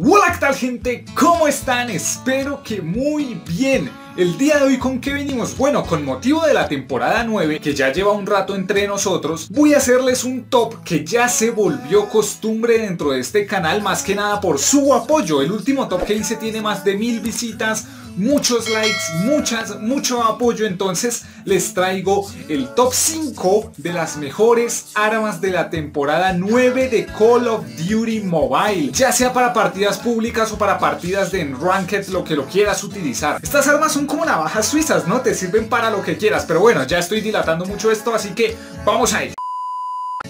Hola, ¿qué tal gente? ¿Cómo están? Espero que muy bien. El día de hoy con qué venimos? Bueno, con motivo de la temporada 9, que ya lleva un rato entre nosotros, voy a hacerles un top que ya se volvió costumbre dentro de este canal, más que nada por su apoyo. El último top que hice tiene más de mil visitas, muchos likes, muchas, mucho apoyo. Entonces les traigo el top 5 de las mejores armas de la temporada 9 de Call of Duty Mobile. Ya sea para partidas públicas o para partidas de Ranked, lo que lo quieras utilizar. Estas armas son como navajas suizas, ¿no? Te sirven para lo que quieras. Pero bueno, ya estoy dilatando mucho esto, así que vamos a ir.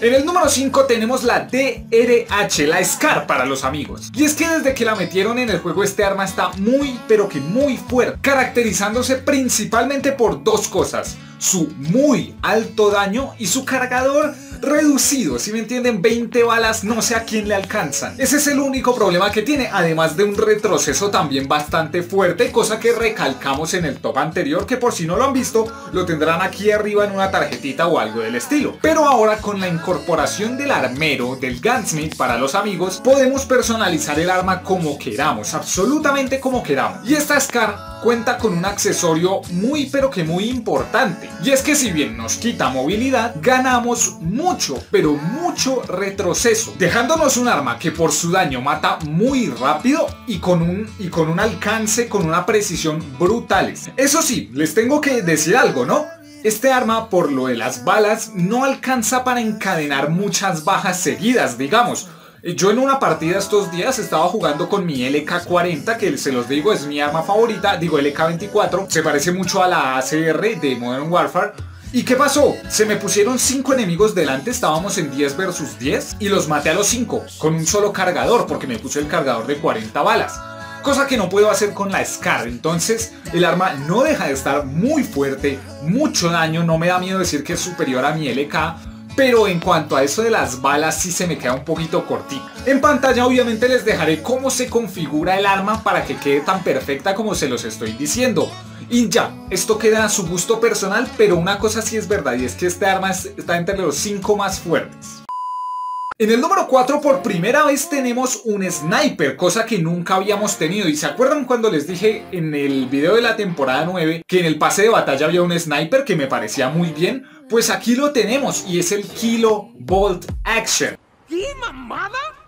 En el número 5 tenemos la DRH, la SCAR para los amigos. Y es que desde que la metieron en el juego este arma está muy pero que muy fuerte, caracterizándose principalmente por dos cosas, su muy alto daño y su cargador reducido, si me entienden, 20 balas no sé a quién le alcanzan. Ese es el único problema que tiene, además de un retroceso también bastante fuerte, cosa que recalcamos en el top anterior, que por si no lo han visto, lo tendrán aquí arriba en una tarjetita o algo del estilo. Pero ahora con la incorporación del armero, del Gunsmith para los amigos, podemos personalizar el arma como queramos, absolutamente como queramos. Y esta Scar cuenta con un accesorio muy pero que muy importante. Y es que si bien nos quita movilidad, ganamos mucho, pero mucho retroceso, dejándonos un arma que por su daño mata muy rápido y con un, y con un alcance, con una precisión brutales. Eso sí, les tengo que decir algo, ¿no? Este arma, por lo de las balas, no alcanza para encadenar muchas bajas seguidas, digamos. Yo en una partida estos días estaba jugando con mi LK40, que se los digo es mi arma favorita, digo LK24, se parece mucho a la ACR de Modern Warfare. ¿Y qué pasó? Se me pusieron 5 enemigos delante, estábamos en 10 versus 10 y los maté a los 5 con un solo cargador porque me puse el cargador de 40 balas. Cosa que no puedo hacer con la SCAR, entonces el arma no deja de estar muy fuerte, mucho daño, no me da miedo decir que es superior a mi LK, pero en cuanto a eso de las balas sí se me queda un poquito cortito. En pantalla obviamente les dejaré cómo se configura el arma para que quede tan perfecta como se los estoy diciendo. Y ya, esto queda a su gusto personal, pero una cosa sí es verdad y es que este arma está entre los 5 más fuertes. En el número 4 por primera vez tenemos un sniper, cosa que nunca habíamos tenido. ¿Y se acuerdan cuando les dije en el video de la temporada 9 que en el pase de batalla había un sniper que me parecía muy bien? Pues aquí lo tenemos y es el Kilo Bolt Action. ¿Qué mamada?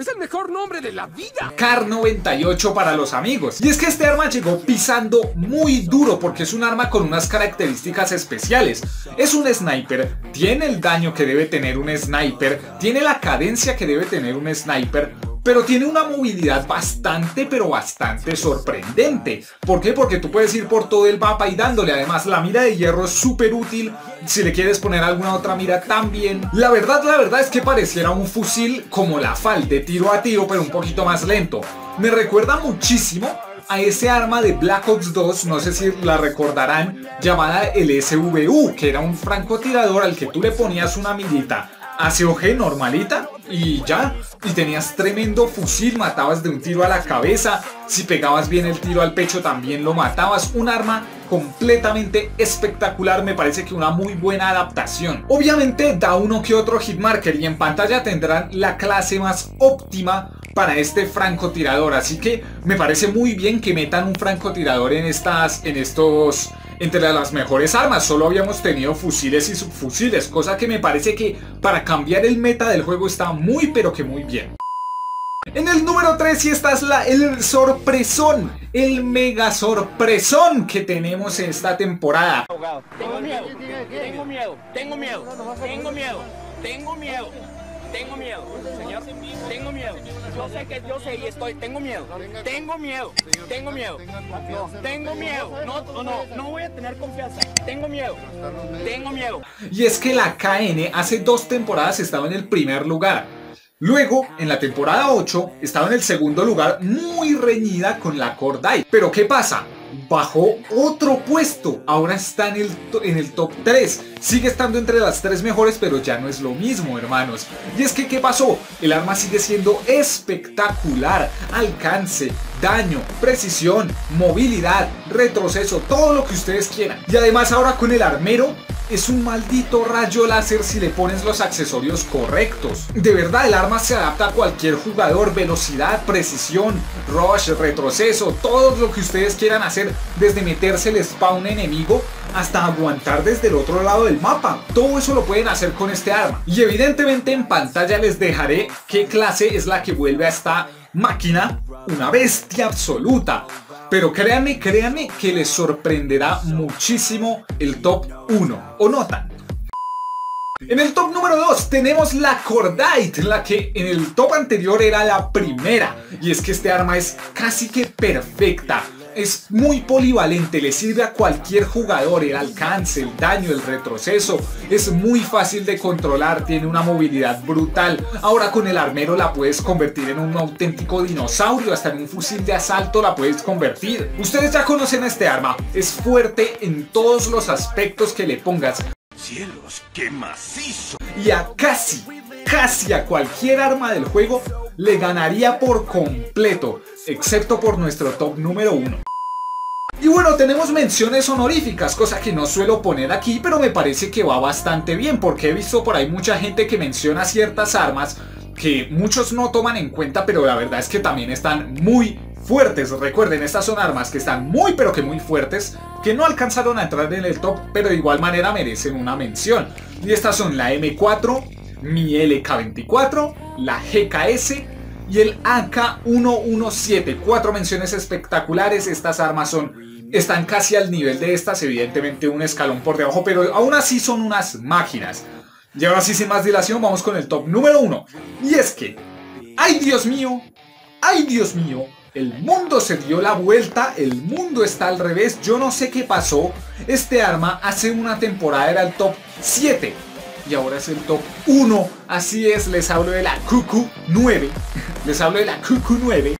Es el mejor nombre de la vida. CAR 98 para los amigos. Y es que este arma llegó pisando muy duro porque es un arma con unas características especiales. Es un sniper, tiene el daño que debe tener un sniper, tiene la cadencia que debe tener un sniper, pero tiene una movilidad bastante, pero bastante sorprendente. ¿Por qué? Porque tú puedes ir por todo el mapa y dándole. Además, la mira de hierro es súper útil. Si le quieres poner alguna otra mira también. La verdad, la verdad es que pareciera un fusil como la FAL, de tiro a tiro, pero un poquito más lento. Me recuerda muchísimo a ese arma de Black Ops 2, no sé si la recordarán, llamada el SVU, que era un francotirador al que tú le ponías una mirita ACOG normalita y ya. Y tenías tremendo fusil, matabas de un tiro a la cabeza. Si pegabas bien el tiro al pecho también lo matabas. Un arma completamente espectacular, me parece que una muy buena adaptación. Obviamente da uno que otro hitmarker y en pantalla tendrán la clase más óptima para este francotirador, así que me parece muy bien que metan un francotirador en estas en estos entre las mejores armas. Solo habíamos tenido fusiles y subfusiles, cosa que me parece que para cambiar el meta del juego está muy pero que muy bien. En el número 3 y esta es la, el sorpresón, el mega sorpresón que tenemos en esta temporada. Tengo miedo, tengo miedo, tengo miedo, tengo miedo, tengo miedo. Señor. Tengo miedo. Yo sé que yo sé y estoy. Tengo miedo. Tengo miedo. Tengo miedo. Tengo miedo. No, no, no voy a tener confianza. Tengo miedo. Tengo miedo. Y es que la KN hace dos temporadas estaba en el primer lugar. Luego, en la temporada 8, estaba en el segundo lugar muy reñida con la Cordai. Pero ¿qué pasa? Bajó otro puesto. Ahora está en el, en el top 3. Sigue estando entre las tres mejores, pero ya no es lo mismo, hermanos. Y es que, ¿qué pasó? El arma sigue siendo espectacular. Alcance, daño, precisión, movilidad, retroceso, todo lo que ustedes quieran. Y además ahora con el armero es un maldito rayo láser si le pones los accesorios correctos. De verdad, el arma se adapta a cualquier jugador, velocidad, precisión, rush, retroceso, todo lo que ustedes quieran hacer, desde meterse el spawn enemigo hasta aguantar desde el otro lado del mapa. Todo eso lo pueden hacer con este arma. Y evidentemente en pantalla les dejaré qué clase es la que vuelve a esta máquina una bestia absoluta. Pero créanme, créanme que les sorprenderá muchísimo el top 1. ¿O notan? En el top número 2 tenemos la Cordite, la que en el top anterior era la primera. Y es que este arma es casi que perfecta es muy polivalente, le sirve a cualquier jugador, el alcance, el daño, el retroceso, es muy fácil de controlar, tiene una movilidad brutal. Ahora con el armero la puedes convertir en un auténtico dinosaurio, hasta en un fusil de asalto la puedes convertir. Ustedes ya conocen este arma, es fuerte en todos los aspectos que le pongas. ¡Cielos, qué macizo! Y a casi, casi a cualquier arma del juego le ganaría por completo, excepto por nuestro top número 1. Y bueno, tenemos menciones honoríficas, cosa que no suelo poner aquí, pero me parece que va bastante bien, porque he visto por ahí mucha gente que menciona ciertas armas que muchos no toman en cuenta, pero la verdad es que también están muy fuertes. Recuerden, estas son armas que están muy pero que muy fuertes, que no alcanzaron a entrar en el top, pero de igual manera merecen una mención. Y estas son la M4, mi LK24, la GKS y el AK-117. Cuatro menciones espectaculares. Estas armas son están casi al nivel de estas, evidentemente un escalón por debajo, pero aún así son unas máquinas. Y ahora sí, sin más dilación, vamos con el top número uno. Y es que, ¡ay Dios mío! ¡ay Dios mío! El mundo se dio la vuelta, el mundo está al revés, yo no sé qué pasó. Este arma hace una temporada era el top 7 y ahora es el top 1. Así es, les hablo de la QQ 9. Les hablo de la QQ 9.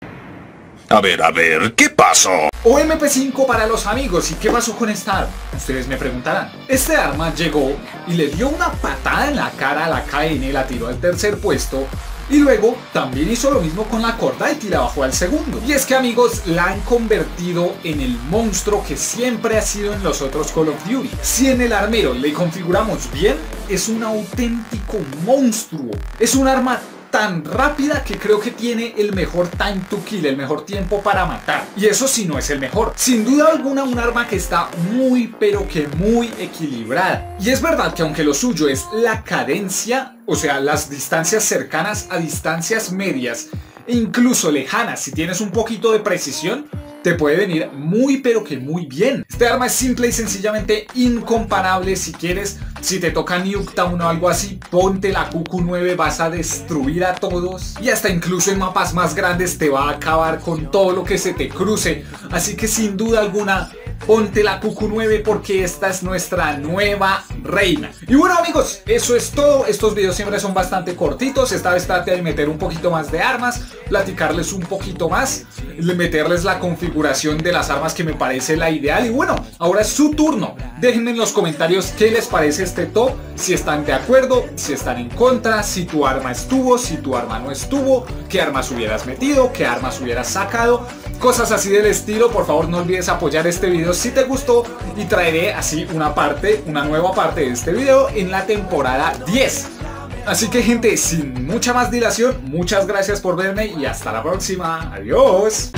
A ver, a ver, ¿qué pasó? O MP5 para los amigos. ¿Y qué pasó con esta arma? Ustedes me preguntarán. Este arma llegó y le dio una patada en la cara a la KN, la tiró al tercer puesto y luego también hizo lo mismo con la Cordite y la bajó al segundo. Y es que amigos, la han convertido en el monstruo que siempre ha sido en los otros Call of Duty. Si en el armero le configuramos bien, es un auténtico monstruo. Es un arma tan rápida que creo que tiene el mejor time to kill, el mejor tiempo para matar. Y eso sí no es el mejor. Sin duda alguna un arma que está muy pero que muy equilibrada. Y es verdad que aunque lo suyo es la cadencia, o sea, las distancias cercanas a distancias medias e incluso lejanas, si tienes un poquito de precisión, te puede venir muy pero que muy bien. Este arma es simple y sencillamente incomparable. Si quieres, si te toca Nuketown o algo así, ponte la QQ9, vas a destruir a todos. Y hasta incluso en mapas más grandes te va a acabar con todo lo que se te cruce. Así que sin duda alguna, ponte la QQ9 porque esta es nuestra nueva reina. Y bueno amigos, eso es todo. Estos videos siempre son bastante cortitos. Esta vez trate de meter un poquito más de armas, platicarles un poquito más, meterles la configuración de las armas que me parece la ideal. Y bueno, ahora es su turno. Déjenme en los comentarios qué les parece este top, si están de acuerdo, si están en contra, si tu arma estuvo, si tu arma no estuvo, qué armas hubieras metido, qué armas hubieras sacado cosas así del estilo. Por favor no olvides apoyar este video si te gustó y traeré así una parte, una nueva parte de este video en la temporada 10. Así que gente, sin mucha más dilación, muchas gracias por verme y hasta la próxima. Adiós.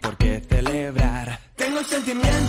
Porque celebrar tengo el sentimiento